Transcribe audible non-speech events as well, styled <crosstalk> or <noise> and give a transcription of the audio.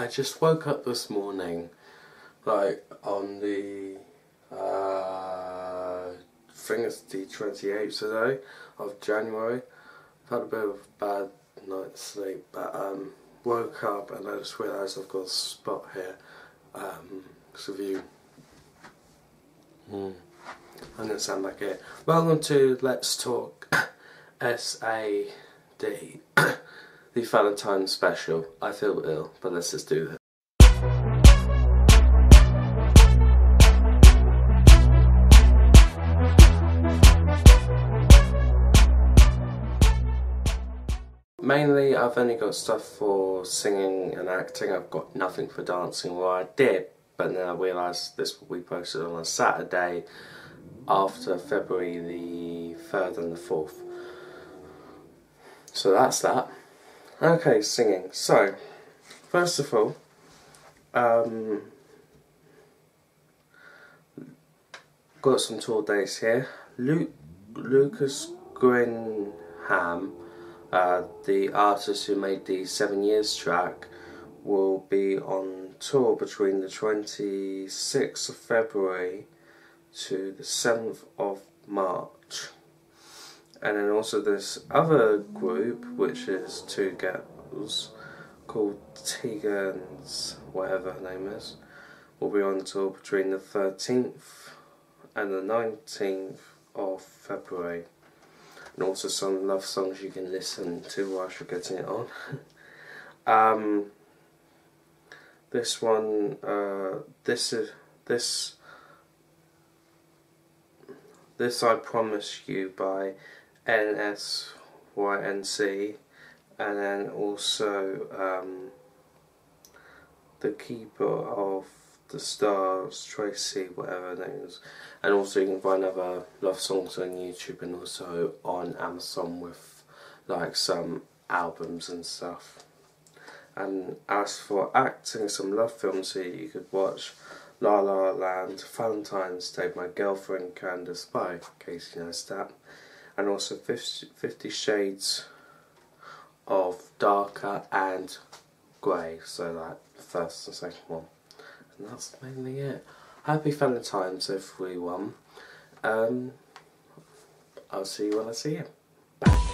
I just woke up this morning, like on the, uh, I think it's the 28th today of January. I've had a bit of a bad night's sleep, but um, woke up and I just realised I've got a spot here. Um, because of you. Mm. I'm to sound like it. Welcome to Let's Talk SAD, <coughs> the Valentine special. I feel ill, but let's just do this. Mainly, I've only got stuff for singing and acting. I've got nothing for dancing. Well, I did, but then I realised this will be posted on a Saturday after February the 3rd and the 4th. So that's that. Okay, singing. So, first of all, um, got some tour dates here. Luke, Lukas Graham, uh, the artist who made the Seven Years track, will be on tour between the 26th of February to the 7th of March. And then also this other group, which is two girls called Tegan's, whatever her name is, will be on tour between the 13th and the 19th of February. And also some love songs you can listen to while you're getting it on. <laughs> um, this one, uh, this is this. This I Promise You by NSYNC, and then also um, The Keeper of the Stars, Tracy, whatever her name is. And also you can find other love songs on YouTube and also on Amazon with like some albums and stuff. And as for acting some love films here, you could watch La La Land, Valentine's Day, My Girlfriend Candice By, in case you know that. And also 50 Shades of Darker and Grey, so like the first and second one. And that's mainly it. Happy Valentine's everyone. Um, I'll see you when I see you.